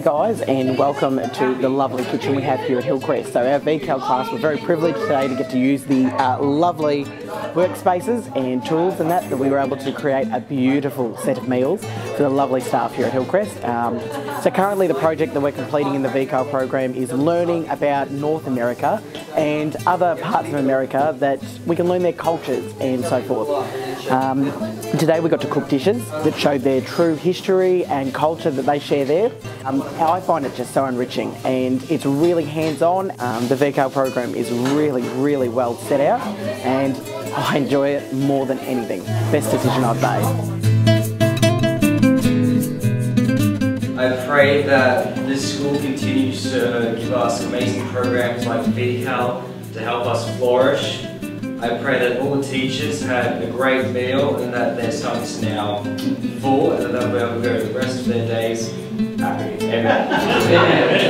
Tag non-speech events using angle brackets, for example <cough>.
guys, and welcome to the lovely kitchen we have here at Hillcrest. So, our VCAL class, we're very privileged today to get to use the uh, lovely workspaces and tools and that, that we were able to create a beautiful set of meals for the lovely staff here at Hillcrest. Um, so, currently, the project that we're completing in the VCAL program is learning about North America and other parts of America that we can learn their cultures and so forth. Um, today, we got to cook dishes that showed their true history and culture that they share there. Um, I find it just so enriching and it's really hands-on. Um, the VCAL program is really, really well set out and I enjoy it more than anything. Best decision I've made. I pray that this school continues to give us amazing programs like VCAL to help us flourish I pray that all the teachers had a great meal and that their stomachs now full and that they'll be able to go the rest of their days happy. Amen. Amen. <laughs>